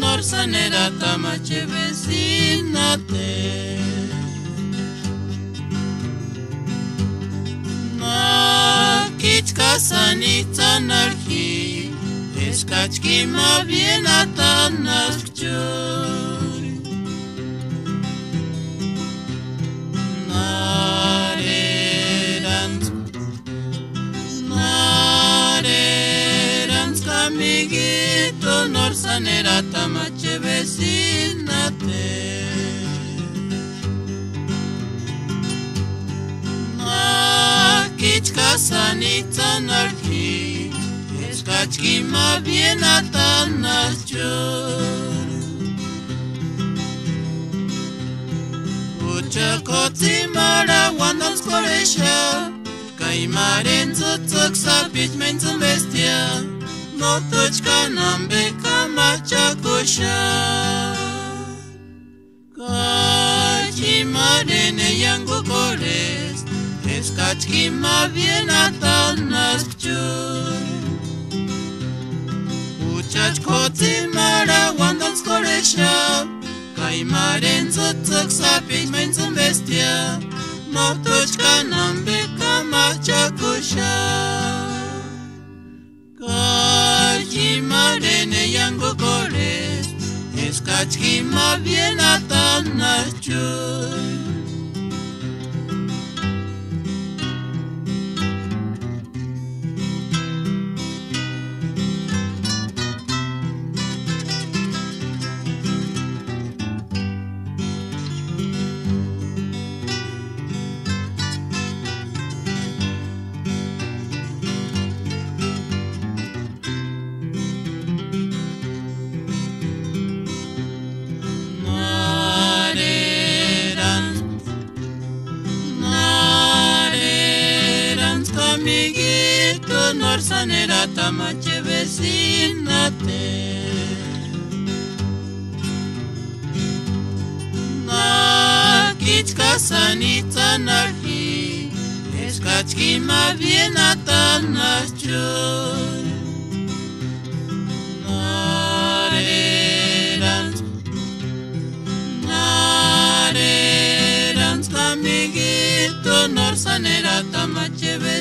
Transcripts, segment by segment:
norsanera tamache vecinate. Ma kitkasanita narhi, eskachki ma bien atanakcho. Kamigito norsanera tamatxe bezinate Nakitska sanitzan argi Eskatski ma bienatan askjoi Utxako tzimara guandan skoresha Kaimaren zutzuk zapit mentzun bestia Motočka nam beka matxako xa Kaimaren eian gokorez Eskatski ma bienatan askjoi Utxako tzimara guandan skoresha Kaimaren zutzuk zapit mentzun bestia Paczki mobil. Narerantz kamigito norsanera tamatxe bezinate Nakitska sanitzan argi Eskatski ma bienatan askjoi Narerantz Narerantz kamigito norsanera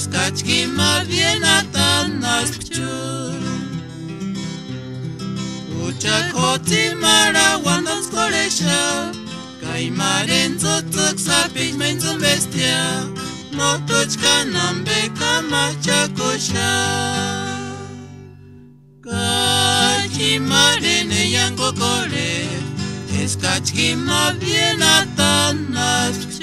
skaczki ma wie na tan nas pciur. Uczak mara wanda skolesia, kaj maren co tak zapić mańcą bestia, no toczka nam beka macia kosia. Kaczki maren jango kole, skaczki ma wie na tan nas.